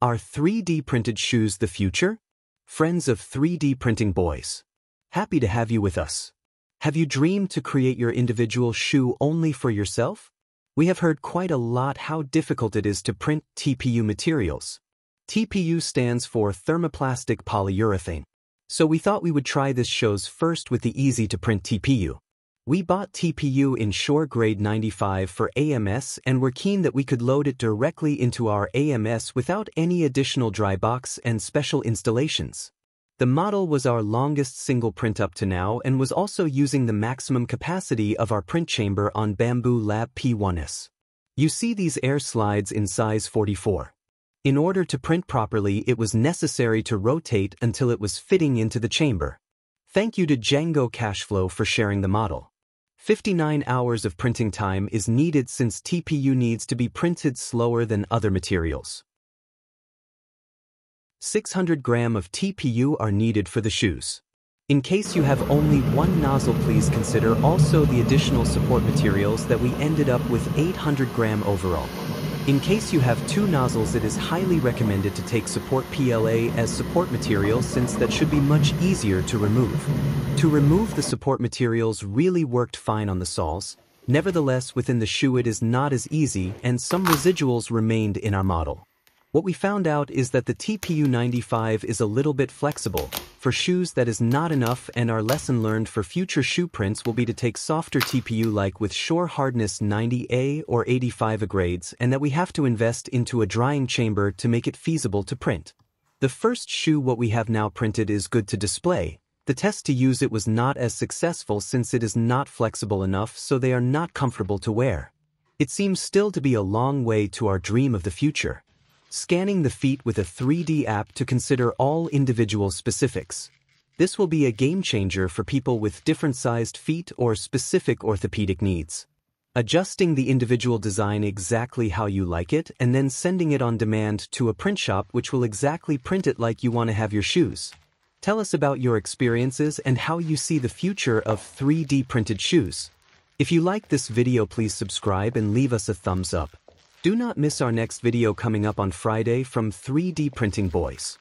Are 3D printed shoes the future? Friends of 3D printing boys. Happy to have you with us. Have you dreamed to create your individual shoe only for yourself? We have heard quite a lot how difficult it is to print TPU materials. TPU stands for thermoplastic polyurethane. So we thought we would try this shows first with the easy to print TPU. We bought TPU in Shore Grade 95 for AMS and were keen that we could load it directly into our AMS without any additional dry box and special installations. The model was our longest single print up to now and was also using the maximum capacity of our print chamber on Bambu Lab P1S. You see these air slides in size 44. In order to print properly, it was necessary to rotate until it was fitting into the chamber. Thank you to Django Cashflow for sharing the model. 59 hours of printing time is needed since TPU needs to be printed slower than other materials. 600 gram of TPU are needed for the shoes. In case you have only one nozzle please consider also the additional support materials that we ended up with 800 gram overall. In case you have two nozzles it is highly recommended to take support PLA as support material since that should be much easier to remove. To remove the support materials really worked fine on the soles, nevertheless within the shoe it is not as easy and some residuals remained in our model. What we found out is that the TPU95 is a little bit flexible. For shoes that is not enough and our lesson learned for future shoe prints will be to take softer TPU like with Shore Hardness 90A or 85A grades and that we have to invest into a drying chamber to make it feasible to print. The first shoe what we have now printed is good to display. The test to use it was not as successful since it is not flexible enough so they are not comfortable to wear. It seems still to be a long way to our dream of the future scanning the feet with a 3D app to consider all individual specifics. This will be a game changer for people with different sized feet or specific orthopedic needs. Adjusting the individual design exactly how you like it and then sending it on demand to a print shop which will exactly print it like you want to have your shoes. Tell us about your experiences and how you see the future of 3D printed shoes. If you like this video please subscribe and leave us a thumbs up. Do not miss our next video coming up on Friday from 3D Printing Boys.